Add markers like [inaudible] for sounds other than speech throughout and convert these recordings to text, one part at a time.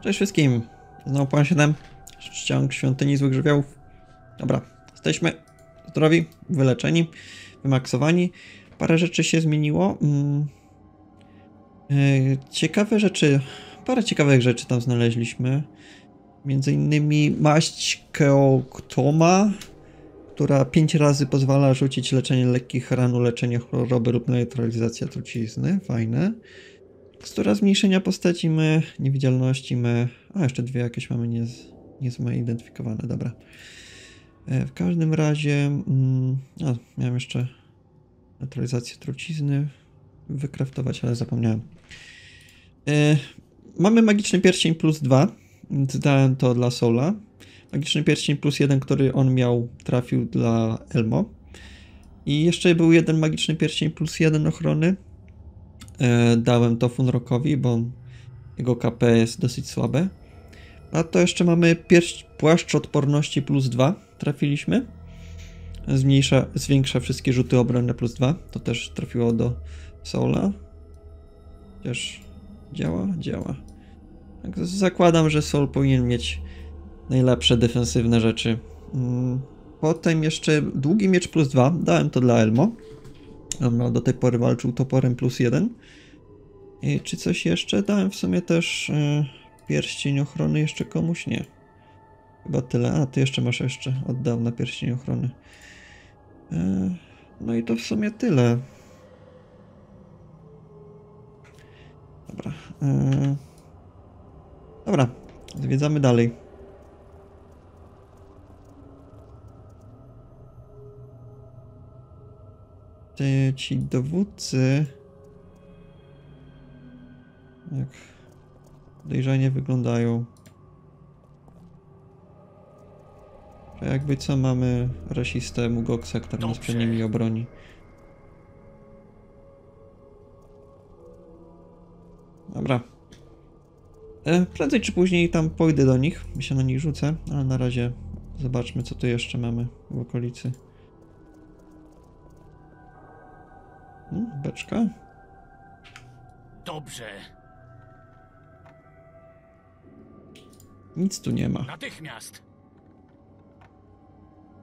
Cześć wszystkim. Znowu pan 7. Ściąg świątyni złych żywiołów. Dobra, jesteśmy zdrowi, wyleczeni, wymaksowani. Parę rzeczy się zmieniło. Mm. E, Ciekawe rzeczy, parę ciekawych rzeczy tam znaleźliśmy. Między innymi maść Keoktoma, która 5 razy pozwala rzucić leczenie lekkich ran, leczenie choroby lub neutralizacja trucizny. Fajne. Tekstura zmniejszenia postaci my, niewidzialności my. A, jeszcze dwie jakieś mamy nie, nie identyfikowane, dobra. E, W każdym razie. Mm, a, miałem jeszcze neutralizację trucizny wykraftować, ale zapomniałem. E, mamy magiczny pierścień plus 2, więc dałem to dla Sola. Magiczny pierścień plus 1, który on miał, trafił dla Elmo. I jeszcze był jeden magiczny pierścień plus 1 ochrony. E, dałem to Funrokowi, bo jego KP jest dosyć słabe. A to jeszcze mamy pierś, płaszcz odporności plus 2. Trafiliśmy. Zmniejsza, zwiększa wszystkie rzuty obronne plus 2. To też trafiło do Sola. Chociaż działa? Działa. Tak, zakładam, że Sol powinien mieć najlepsze defensywne rzeczy. Mm, Potem jeszcze długi miecz plus 2. Dałem to dla Elmo. Miał do tej pory walczył toporem plus 1. I czy coś jeszcze? Dałem w sumie też e, pierścień ochrony jeszcze komuś? Nie. Chyba tyle. A, ty jeszcze masz jeszcze od dawna pierścień ochrony. E, no i to w sumie tyle. Dobra. E, dobra. Zwiedzamy dalej. Te, ci dowódcy. Jak podejrzanie wyglądają. Że jakby co mamy rasistę Mugoksa, który nas przed Dobrze. nimi obroni. Dobra. E, prędzej czy później tam pójdę do nich, się na nich rzucę, ale na razie zobaczmy co tu jeszcze mamy w okolicy. Hmm, beczka. Dobrze. Nic tu nie ma. Natychmiast.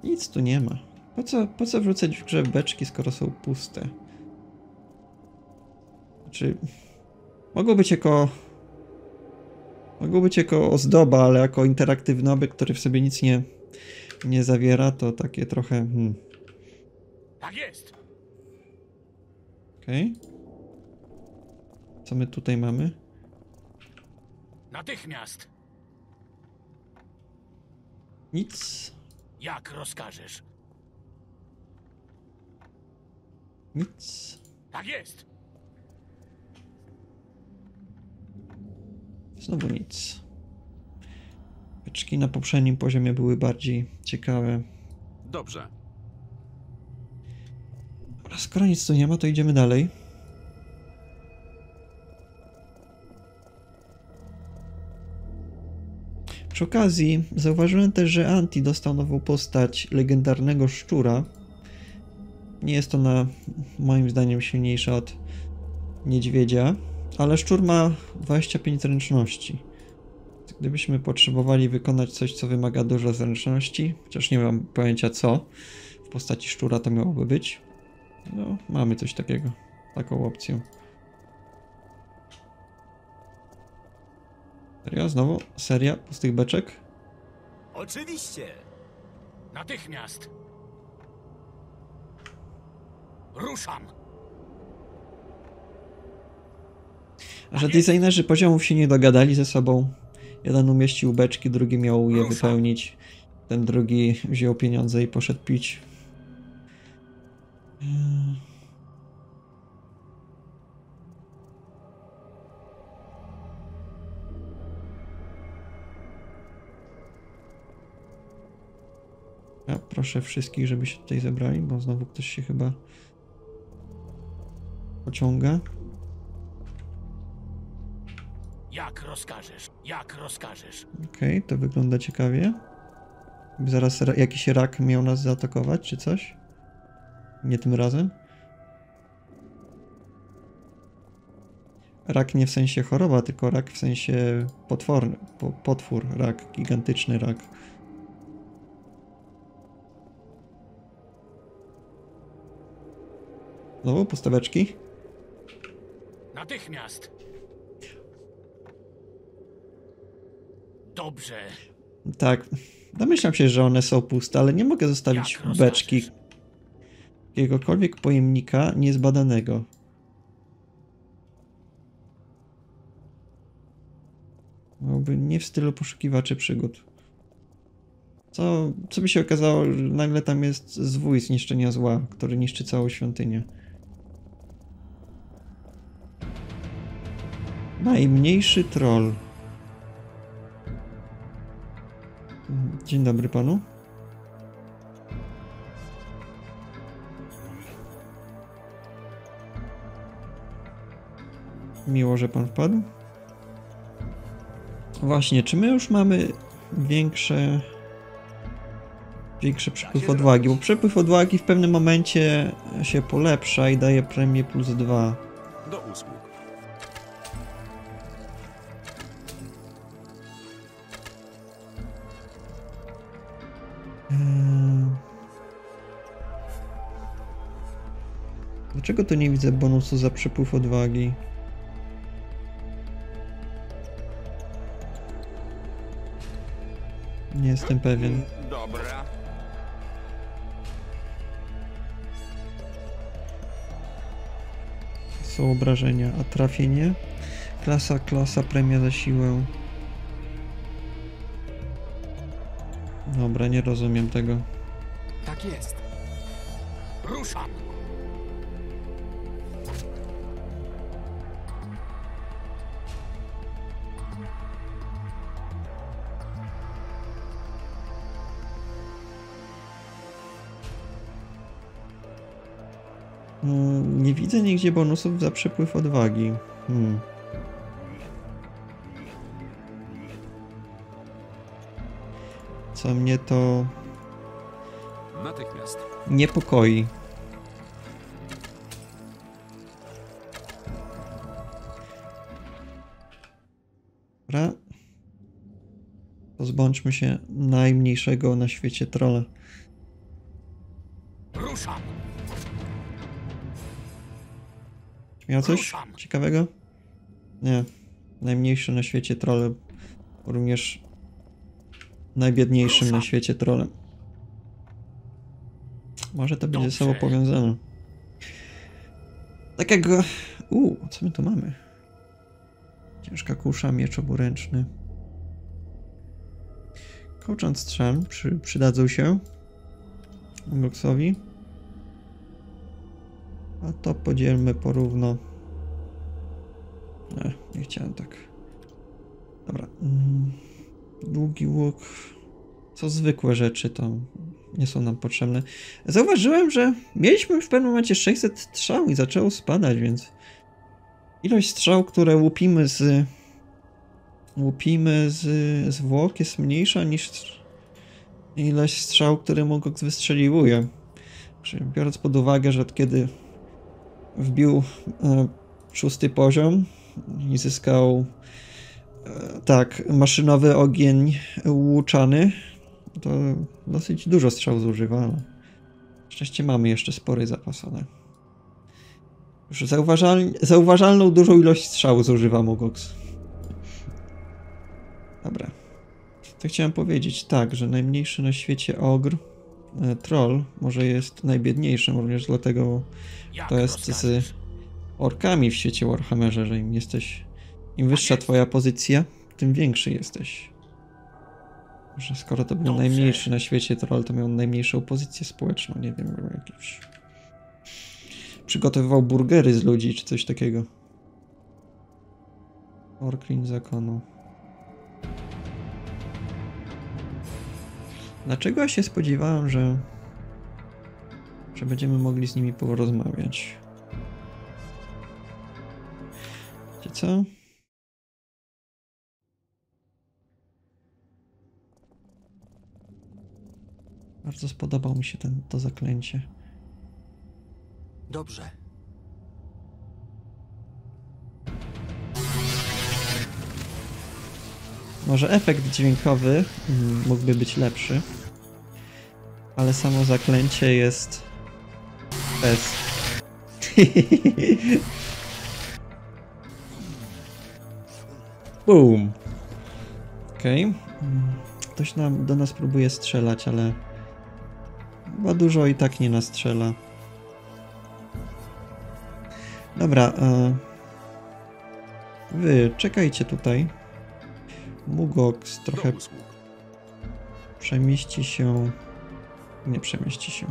Nic tu nie ma. Po co, po co wrzucać w grze beczki, skoro są puste? Znaczy, mogą być jako... Mogą być jako ozdoba, ale jako interaktywny obiekt, który w sobie nic nie, nie zawiera, to takie trochę... Hmm, Tak jest. Okej. Co my tutaj mamy? Natychmiast. Nic. Jak rozkażesz. Nic. Tak jest. Znowu nic. Beczki na poprzednim poziomie były bardziej ciekawe. Dobrze. Dobra, skoro nic tu nie ma, to idziemy dalej. Przy okazji zauważyłem też, że Anti dostał nową postać legendarnego szczura. Nie jest ona moim zdaniem silniejsza od niedźwiedzia, ale szczur ma 25 zręczności. Gdybyśmy potrzebowali wykonać coś, co wymaga dużo zręczności, chociaż nie mam pojęcia co, w postaci szczura to miałoby być, no, mamy coś takiego. Taką opcję. Serio? Znowu? Seria pustych beczek? Oczywiście. Natychmiast. Ruszam. A że designerzy poziomów się nie dogadali ze sobą. Jeden umieścił beczki, drugi miał je Ruszam. wypełnić. Ten drugi wziął pieniądze i poszedł pić. Ja proszę wszystkich, żeby się tutaj zebrali, bo znowu ktoś się chyba pociąga. Jak rozkażesz. Jak rozkażesz. Okej, to wygląda ciekawie. Zaraz ra- jakiś rak miał nas zaatakować, czy coś? Nie tym razem. rak nie w sensie choroba, tylko rak w sensie potworny, po, potwór, rak, gigantyczny rak. Znowu postaweczki? Natychmiast! Dobrze. Tak, domyślam się, że one są puste, ale nie mogę zostawić Jak beczki jakiegokolwiek pojemnika niezbadanego. Byłoby nie w stylu poszukiwaczy przygód. Co, co by się okazało, że nagle tam jest zwój zniszczenia zła, który niszczy całą świątynię. Najmniejszy troll. Dzień dobry panu. Miło, że pan wpadł. Właśnie, czy my już mamy większe. Większy przepływ odwagi? Bo przepływ odwagi w pewnym momencie się polepsza i daje premię plus 2. Do usług. Eee. Dlaczego tu nie widzę bonusu za przepływ odwagi? Nie jestem pewien. Dobra. Są obrażenia, a trafienie? Klasa, klasa, premia za siłę. Dobra, nie rozumiem tego. Tak jest. Ruszam! Nie widzę nigdzie bonusów za przepływ odwagi. Hmm. Co mnie to Natychmiast. niepokoi. Dobra. Pozbądźmy się najmniejszego na świecie trolla. Miał coś ciekawego? Nie. Najmniejszy na świecie troll. Również najbiedniejszym na świecie trollem. Może to będzie ze sobą powiązane. Tak jak... go- Uuu, co my tu mamy? Ciężka kusza, miecz oburęczny. Kołcząc strzel przy, przydadzą się Goxowi. A to podzielmy porówno. Nie, nie chciałem tak. Dobra. Mm, Długi łuk. Co zwykłe rzeczy to nie są nam potrzebne. Zauważyłem, że mieliśmy w pewnym momencie 600 strzał i zaczęło spadać, więc ilość strzał, które łupimy z łupimy z zwłok jest mniejsza niż ilość strzał, które Mogox wystrzeliwuje. Biorąc pod uwagę, że od kiedy wbił e, szósty poziom i zyskał e, tak, maszynowy ogień łuczany, to dosyć dużo strzał zużywa, ale szczęście mamy jeszcze spory zapasowe. Już zauważal, zauważalną dużą ilość strzał zużywa Mogox. Dobra. To chciałem powiedzieć tak, że najmniejszy na świecie ogr, troll, może jest najbiedniejszym, również dlatego to jest z orkami w świecie Warhammerze, że im jesteś, im wyższa twoja pozycja, tym większy jesteś. Że skoro to był Dobrze. najmniejszy na świecie troll, to miał najmniejszą pozycję społeczną, nie wiem, jakiś... Przygotowywał burgery z ludzi, czy coś takiego. Orklin zakonu. Dlaczego ja się spodziewałem, że, że będziemy mogli z nimi porozmawiać? Wiecie co? Bardzo spodobał mi się ten, to zaklęcie. Dobrze. Może efekt dźwiękowy mm, mógłby być lepszy. Ale samo zaklęcie jest bez. [laughs] Boom. Okej. Mm, Ktoś nam, do nas próbuje strzelać, ale chyba dużo i tak nie nastrzela. Dobra, e... wy czekajcie tutaj. Mugox trochę przemieści się. Nie przemieści się.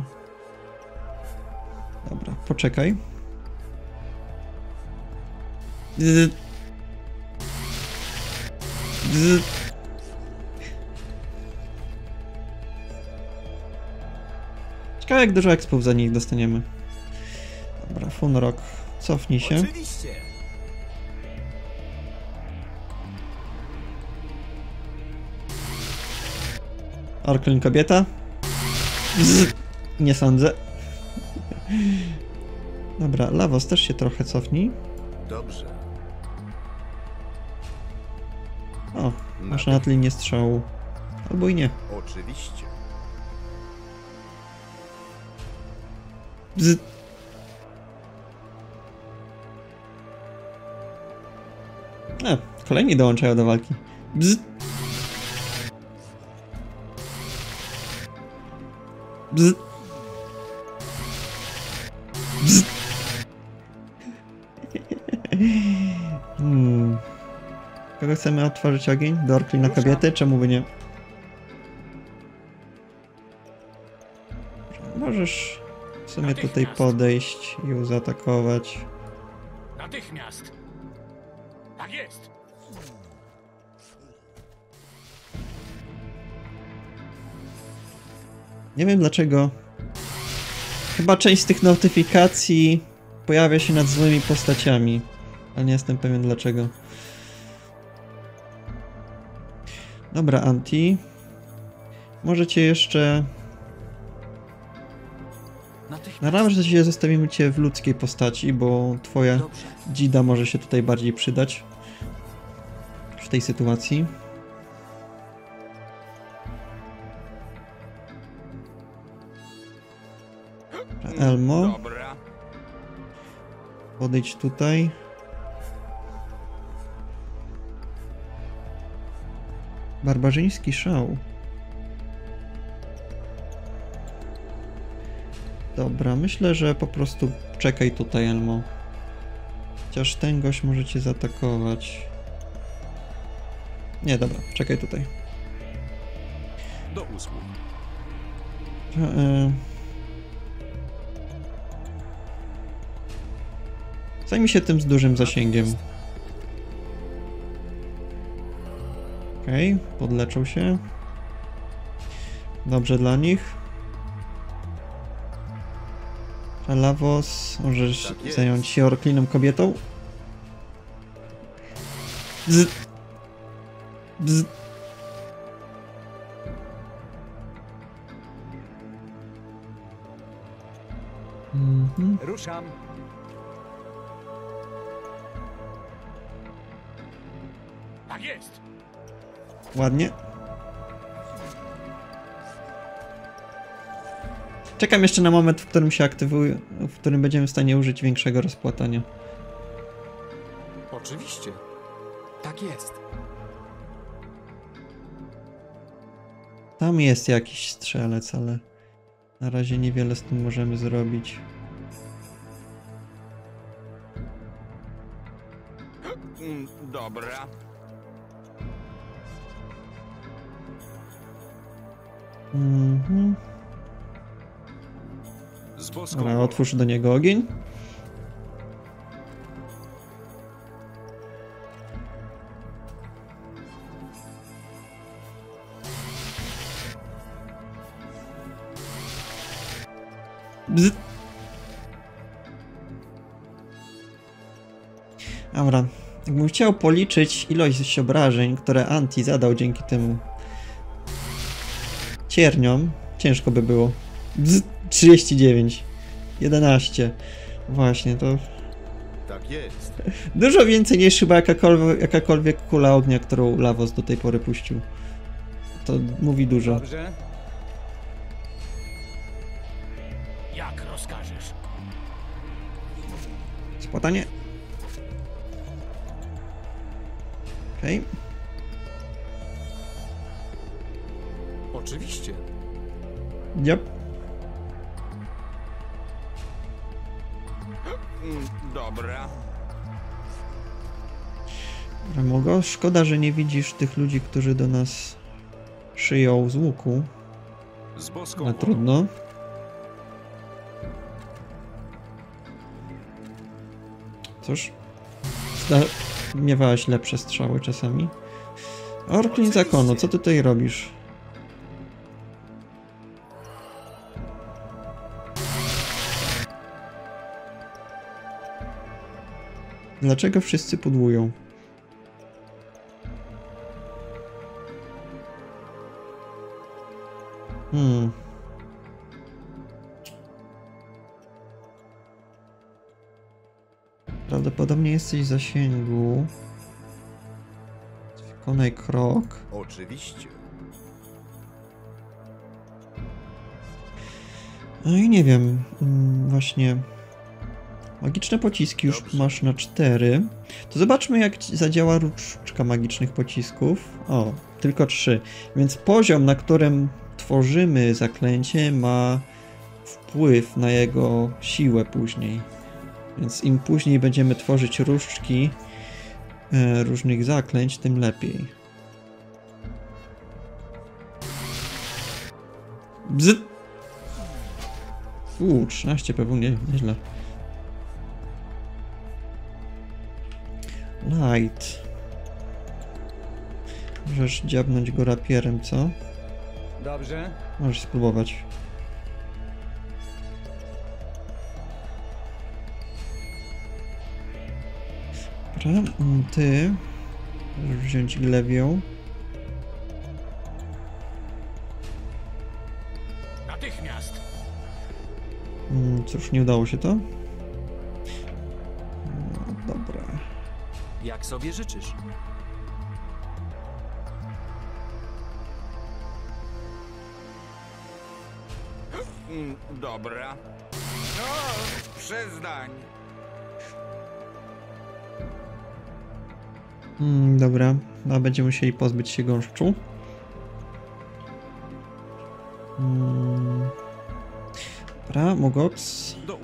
Dobra, poczekaj. Ciekawe jak dużo expów za nich dostaniemy. Dobra, Funrock, cofnij się. Oczywiście. Orklin kobieta? [laughs] Nie sądzę. Dobra, Lavos też się trochę cofnij. Dobrze. O, masz na linię strzału. Albo i nie. Oczywiście. Bzz. E, kolejni dołączają do walki. Bzz. Bzz. Bzz. Hmm. Kogo chcemy otworzyć ogień? Do orki na kobiety? Czemu by nie? Możesz w sumie tutaj podejść i zaatakować. Natychmiast! Nie wiem dlaczego. Chyba część z tych notyfikacji pojawia się nad złymi postaciami. Ale nie jestem pewien dlaczego. Dobra, Anti. Możecie jeszcze. Na razie zostawimy cię w ludzkiej postaci, bo twoja dzida może się tutaj bardziej przydać. W tej sytuacji. Elmo. Podejdź tutaj. Barbarzyński szał. Dobra, myślę, że po prostu czekaj tutaj, Elmo. Chociaż ten gość może cię zaatakować. Nie, dobra, czekaj tutaj. Do usług. E, Zajmij się tym z dużym zasięgiem. Okej, podleczą się. Dobrze dla nich. Lavos, możesz Tak zająć się orkliną kobietą. Bzz. Bzz. Mhm. Ruszam. Ładnie. Czekam jeszcze na moment, w którym się aktywuje, w którym będziemy w stanie użyć większego rozpłatania. Oczywiście. Tak jest. Tam jest jakiś strzelec, ale na razie niewiele z tym możemy zrobić. Mm, Dobra. Mhm. Dobra, otwórz do niego ogień. Bzz. Dobra, jakbym chciał policzyć ilość obrażeń, które Anti zadał dzięki temu cierniom, ciężko by było. Bzz, 39, 11. Właśnie, to Tak jest. Dużo więcej niż chyba jakakolwiek, jakakolwiek kula ognia, którą Lavos do tej pory puścił. To mówi dużo. Dobrze. Jak rozkażesz. Spłatanie. Okej. Oczywiście. Yep. Mm, Dobra. Ramogo, szkoda, że nie widzisz tych ludzi, którzy do nas szyją z łuku. Z boską Ale wolą. trudno. Cóż, miewałeś lepsze strzały czasami. Orklin zakonu, co ty tutaj robisz? Dlaczego wszyscy pudłują? Hmm. Prawdopodobnie jesteś w zasięgu. Wykonaj krok. Oczywiście. No i nie wiem, mm, właśnie. Magiczne pociski już Dobrze. masz na 4. To zobaczmy, jak zadziała różdżka magicznych pocisków. O, tylko 3. Więc poziom, na którym tworzymy zaklęcie, ma wpływ na jego siłę później. Więc im później będziemy tworzyć różdżki e, różnych zaklęć, tym lepiej. Bzyt! Uuu, 13 PW, nie, nieźle. Light. Możesz dziabnąć go rapierem, co? Dobrze. Możesz spróbować. Dobra, ty możesz wziąć glewią. Natychmiast. Mm, Cóż, nie udało się to? No, dobra. Jak sobie życzysz? Mm, Dobra. No, przyznań. Mm, dobra, a będziemy musieli pozbyć się gąszczu. Mm. Dobra, Mogox. Do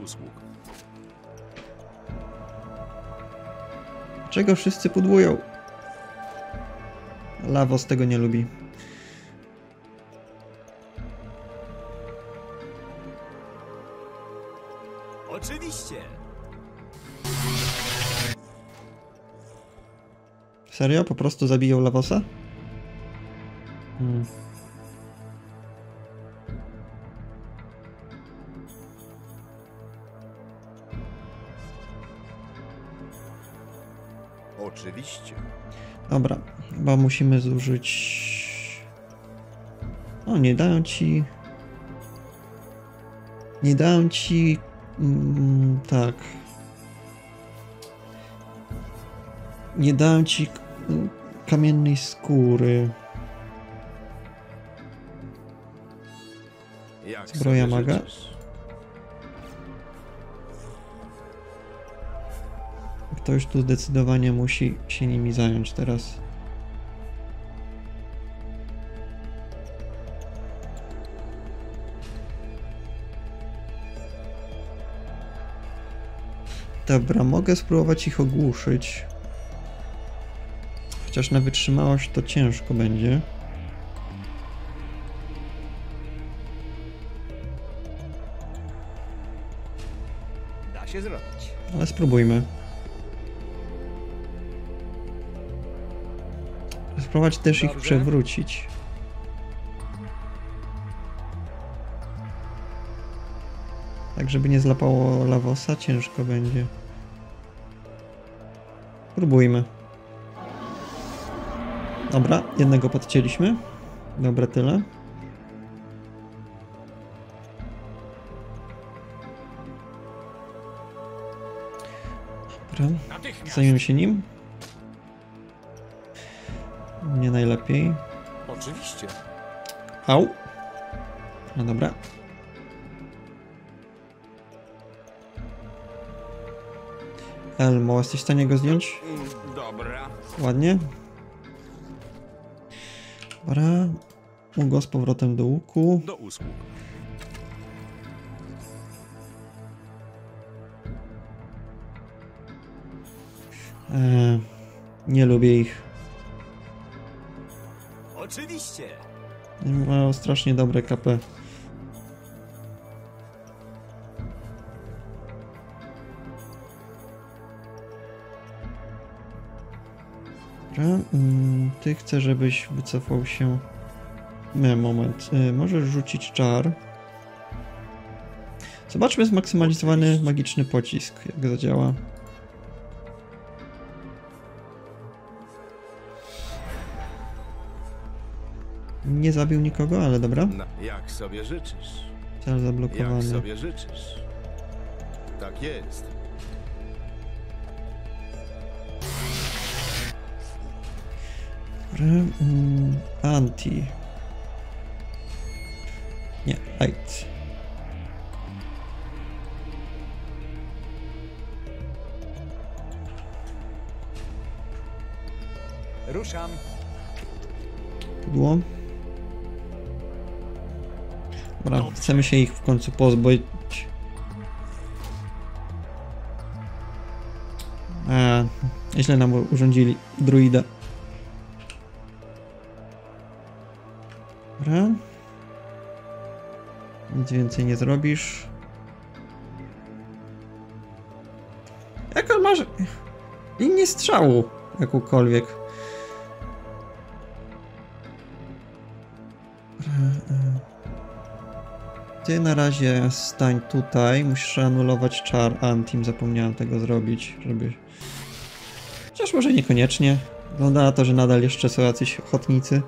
Czego wszyscy pudłują? Lavos tego nie lubi. Oczywiście. Serio? Po prostu zabiją Lavosa? Chyba musimy zużyć... O, nie dają ci... Nie dają ci... Mm, tak. Nie dają ci k- kamiennej skóry. Zbroja maga? Ktoś tu zdecydowanie musi się nimi zająć teraz. Dobra, mogę spróbować ich ogłuszyć. Chociaż na wytrzymałość to ciężko będzie. Da się zrobić. Ale spróbujmy. Spróbować też ich Dobrze. przewrócić. Tak, żeby nie zlapało lawosa, ciężko będzie. Spróbujmy. Dobra, jednego podcięliśmy. Dobra, tyle. Dobra, zajmiemy się nim. Nie najlepiej. Oczywiście. Au. No dobra. Elmo, jesteś w stanie go zdjąć? Dobra. Ładnie. Dobra. Ugo z powrotem do łuku. Do usług. E, nie lubię ich. Oczywiście. Mają strasznie dobre KP. Dobra, mm, ty chcę, żebyś wycofał się. Nie, moment. Y, możesz rzucić czar. Zobaczmy zmaksymalizowany magiczny pocisk, jak zadziała. Nie zabił nikogo, ale dobra. Na, jak sobie życzysz? Cel Jak zablokowany. sobie życzysz? Tak jest. Anti. Nie, light. Ruszam. Pudło. Dobra, chcemy się ich w końcu pozbyć. A, źle nam urządzili druida. Dobra. Nic więcej nie zrobisz. Jak on masz linię strzału jakąkolwiek? Ty na razie stań tutaj. Musisz anulować czar Antim. Zapomniałem tego zrobić, żeby. Chociaż może niekoniecznie. Wygląda na to, że nadal jeszcze są jacyś ochotnicy.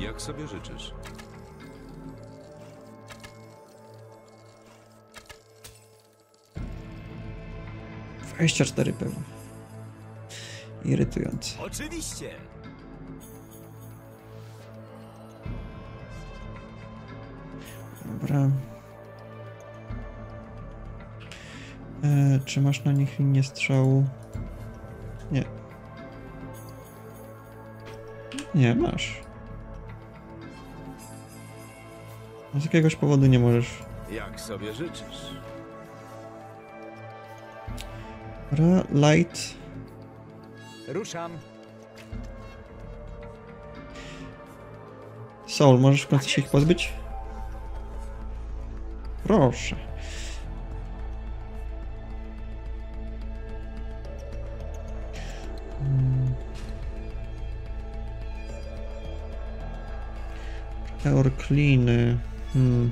Jak sobie życzysz? Dwadzieścia cztery pewnie. Irytujące. Oczywiście. Dobra. E, czy masz na nich linię strzału? Nie. Nie, masz. Z jakiegoś powodu nie możesz. Jak sobie życzysz? Dobra, light. Ruszam. Soul, możesz w końcu się ich pozbyć? Proszę. Mm. Orkliny. Hmm.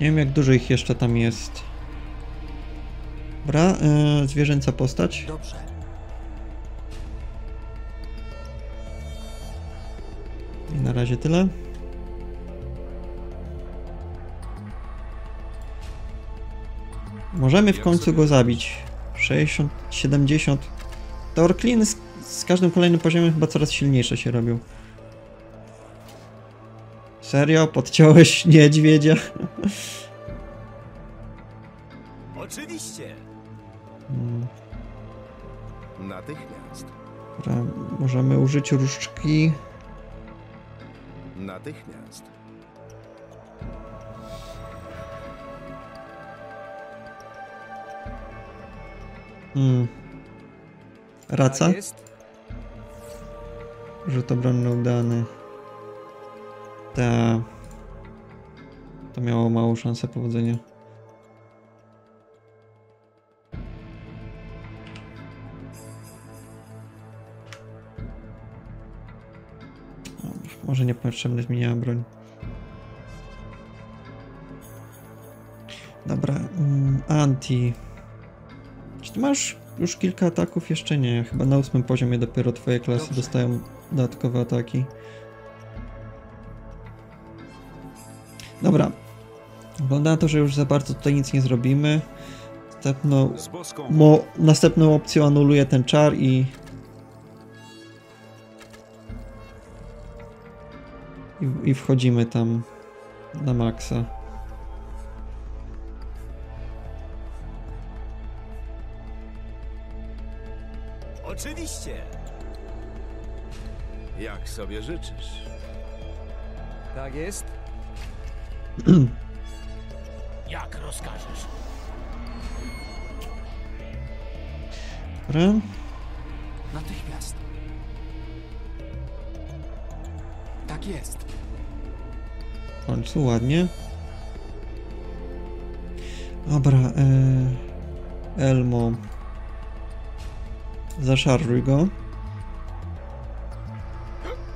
Nie wiem jak dużo ich jeszcze tam jest. Dobra, yy, zwierzęca postać. Dobrze. I na razie tyle. Możemy w końcu go zabić. 60, 70. Te orkliny z, z każdym kolejnym poziomem chyba coraz silniejsze się robią. Serio? Podciąłeś niedźwiedzia? Oczywiście. Hmm, Natychmiast. Dobra, możemy użyć różdżki. Natychmiast. Hmm. Raca? Tak. Rzut obronny udany. Ta. To miało małą szansę powodzenia. Może niepotrzebnie zmieniałem broń. Dobra, mm, anti. Czy ty masz już kilka ataków? Jeszcze nie. Chyba na ósmym poziomie dopiero twoje klasy Dobrze. dostają dodatkowe ataki. Dobra. Wygląda na to, że już za bardzo tutaj nic nie zrobimy. Następną, mo, następną opcją anuluję ten czar i... I, I wchodzimy tam na maksa. Oczywiście. Jak sobie życzysz? Tak jest. Jak rozkażesz? Dobra. Natychmiast. Tak jest. W końcu ładnie. Dobra, e... Elmo. Zaszarżuj go.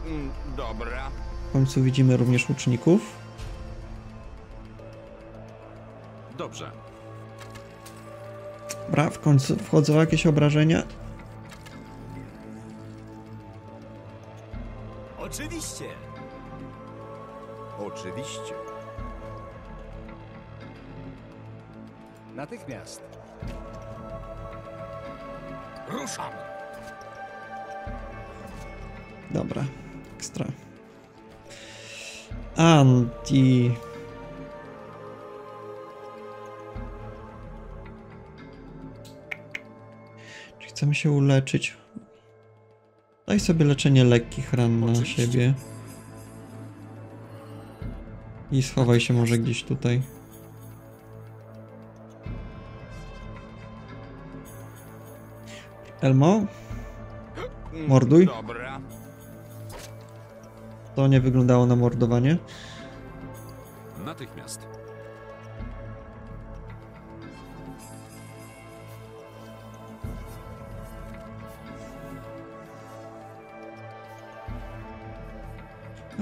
Mm, Dobra. W końcu widzimy również łuczników. Dobra, w końcu wchodzą jakieś obrażenia. Uleczyć? Daj sobie leczenie lekkich ran na Oczywiście. siebie. I schowaj się może gdzieś tutaj. Elmo? Mm, Morduj. Dobra. To nie wyglądało na mordowanie. Natychmiast.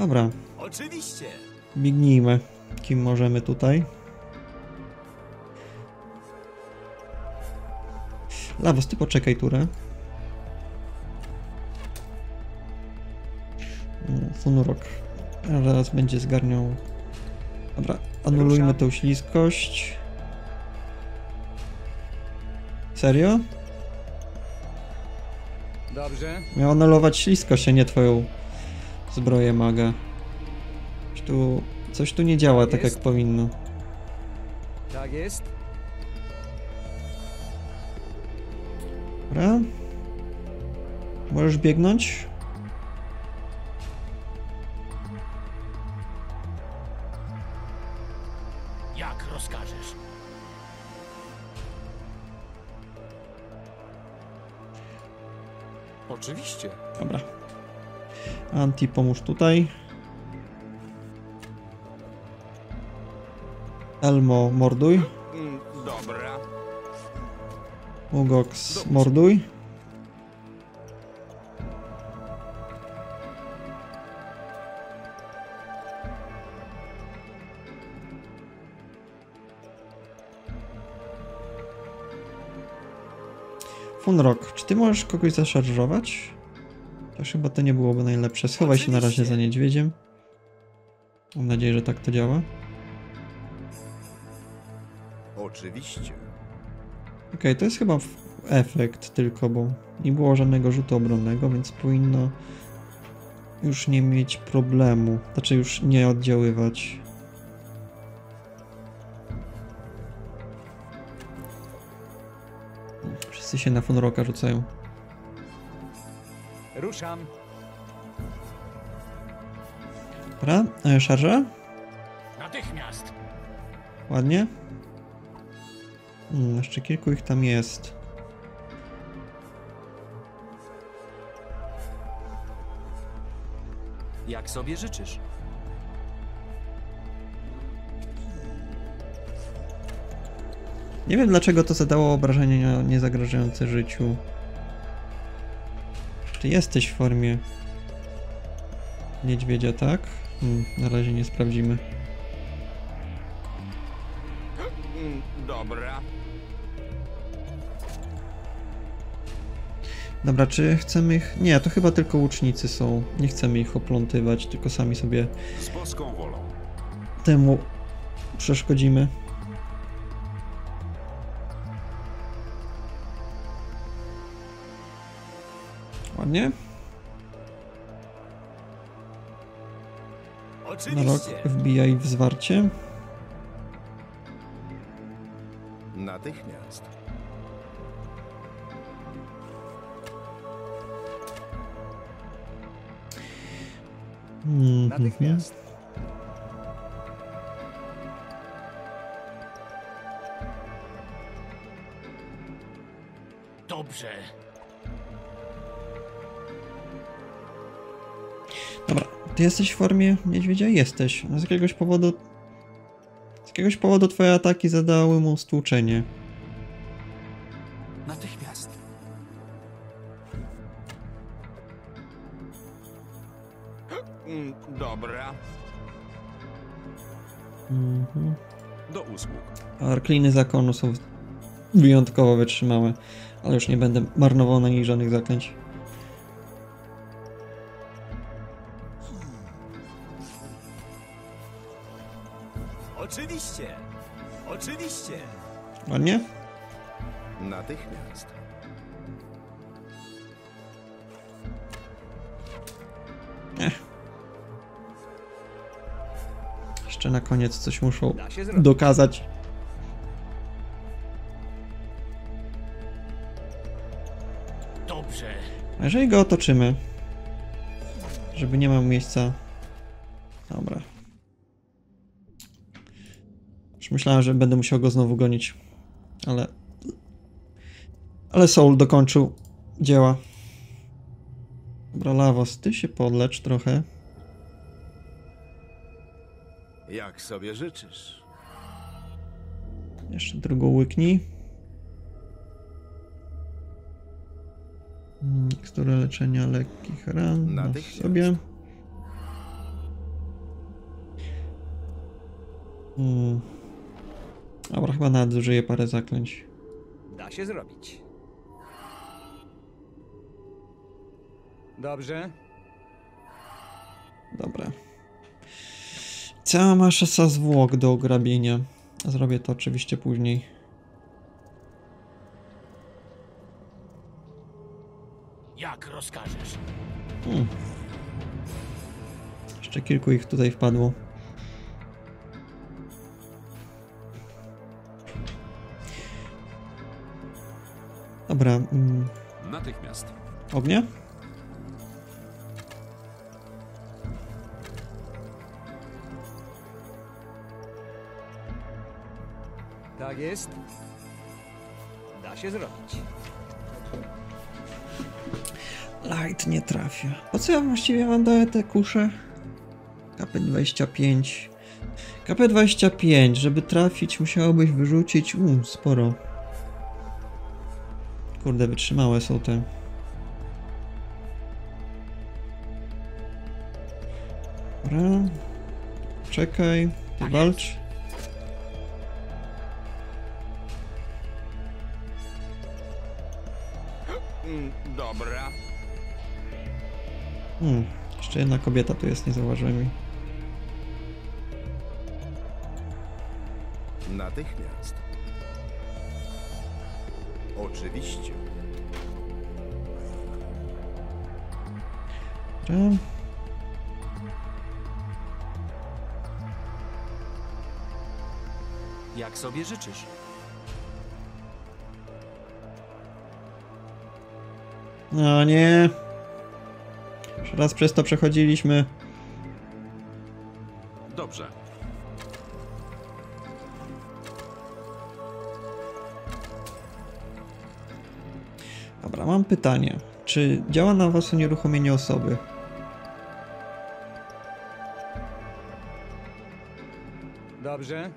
Dobra, Oczywiście. biegnijmy. Kim możemy tutaj? Lawos, ty poczekaj turę. Funrok zaraz będzie zgarniał. Dobra, anulujmy tą śliskość. Serio? Dobrze. Miał anulować śliskość, a nie twoją zbroję maga. Coś tu, coś tu nie działa tak jak Jest. powinno. Tak jest. Dobra. Możesz biegnąć? Jak rozkażesz? Oczywiście. Dobra. Anti, pomóż tutaj. Elmo, morduj. Dobra. Ugox, morduj. Funrock, czy ty możesz kogoś zaszarżować? To chyba to nie byłoby najlepsze. Schowaj się na razie Oczywiście. za niedźwiedziem. Mam nadzieję, że tak to działa. Oczywiście. Okej, to jest chyba efekt tylko, bo nie było żadnego rzutu obronnego, więc powinno już nie mieć problemu. Znaczy już nie oddziaływać. Wszyscy się na Funroka rzucają. Ruszam. Dobra, e, szarża? Natychmiast! Ładnie. Hmm, jeszcze kilku ich tam jest. Jak sobie życzysz. Nie wiem dlaczego to zadało obrażenia niezagrażające życiu. Czy jesteś w formie niedźwiedzia, tak? Hmm, na razie nie sprawdzimy. Dobra. Dobra, czy chcemy ich... Nie, to chyba tylko łucznicy są. Nie chcemy ich oplątywać, tylko sami sobie temu przeszkodzimy. Ładnie. Na rok wbijaj w zwarcie. Natychmiast. Mhm. Natychmiast. Dobrze. Ty jesteś w formie niedźwiedzia? Jesteś. Z jakiegoś powodu... Z jakiegoś powodu twoje ataki zadały mu stłuczenie. Natychmiast. Mm, Dobra. Mhm. Do usług. Arkliny zakonu są wyjątkowo wytrzymałe. Ale już nie będę marnował na nich żadnych zaklęć. Ładnie? Natychmiast. Jeszcze na koniec coś muszą dokazać. Dobrze. A jeżeli go otoczymy, żeby nie miał miejsca. Dobra. Już myślałem, że będę musiał go znowu gonić. Ale. Ale Soul dokończył dzieła. Dobra, Lavos, ty się podlecz trochę. Jak sobie życzysz. Jeszcze drugą łyknij. Mm, Miksturę leczenia lekkich ran. Natychmiast. sobie. Hmm. Dobra, chyba nawet zużyję parę zaklęć. Da się zrobić. Dobrze. Dobra. Cała masza zwłok do ograbienia. Zrobię to oczywiście później. Jak rozkażesz. Hmm. Jeszcze kilku ich tutaj wpadło. Dobra, mm, Natychmiast. ognia? Tak jest. Da się zrobić. Light nie trafia. Po co ja właściwie wam daję te kusze? KP25. KP25, żeby trafić musiałobyś wyrzucić um, sporo. Kurde, wytrzymałe są te. Dobra. Czekaj. Ty Tak walcz. Mm, Dobra. Hmm. Jeszcze jedna kobieta tu jest, nie zauważyłem jej. Natychmiast. Oczywiście. Dobra. Jak sobie życzysz. No nie. Już raz przez to przechodziliśmy. Mam pytanie. Czy działa na was unieruchomienie osoby? Dobrze.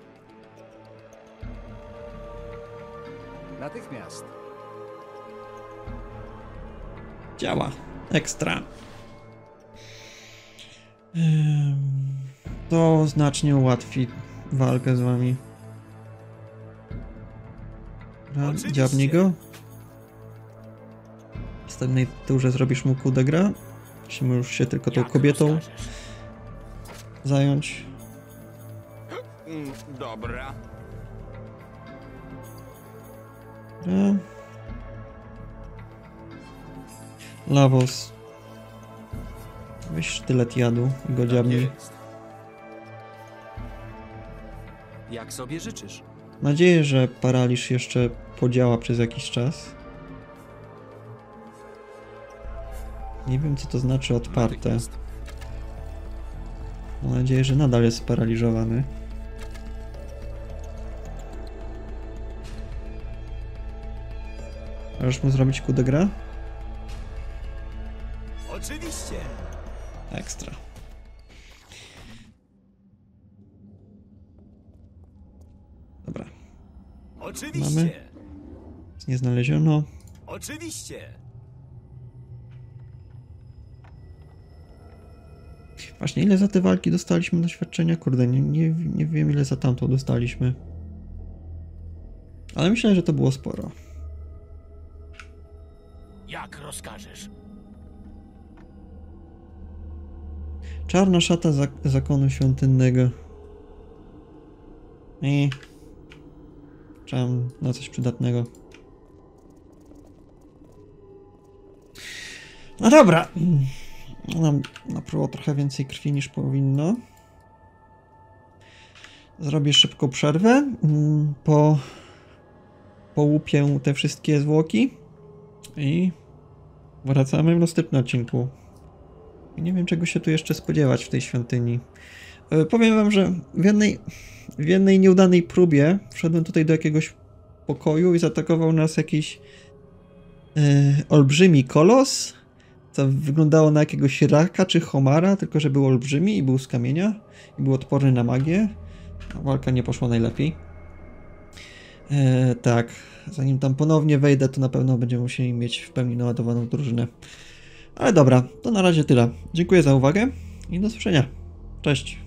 Natychmiast. Działa. Ekstra. To znacznie ułatwi walkę z wami. Dziabnij go. W następnej turze zrobisz mu coup de gra. Musimy już się tylko tą kobietą zająć. Mm, dobra. Dobra. Lavos. Weź sztylet jadu i go dziabnij. Jak sobie życzysz? Nadzieję, że paraliż jeszcze podziała przez jakiś czas. Nie wiem, co to znaczy odparte. Mam nadzieję, że nadal jest sparaliżowany. Możesz mu zrobić grâce? Oczywiście. Ekstra. Dobra, Oczywiście. Mamy? nie znaleziono. Oczywiście. Właśnie, ile za te walki dostaliśmy doświadczenia? Kurde, nie, nie, nie wiem ile za tamtą dostaliśmy. Ale myślę, że to było sporo. Jak rozkażesz? Czarna szata zak zakonu świątynnego. I... Czekam na coś przydatnego. No dobra. Nam napruło trochę więcej krwi niż powinno. Zrobię szybką przerwę. Mm, Po... Połupię te wszystkie zwłoki. I... Wracamy w następnym odcinku. Nie wiem, czego się tu jeszcze spodziewać w tej świątyni. E, Powiem wam, że w jednej, w jednej nieudanej próbie wszedłem tutaj do jakiegoś pokoju i zaatakował nas jakiś e, olbrzymi kolos, wyglądało na jakiegoś raka czy homara, tylko że był olbrzymi i był z kamienia i był odporny na magię. Walka nie poszła najlepiej. E, tak, zanim tam ponownie wejdę, to na pewno będziemy musieli mieć w pełni naładowaną drużynę. Ale dobra, to na razie tyle. Dziękuję za uwagę i do zobaczenia. Cześć.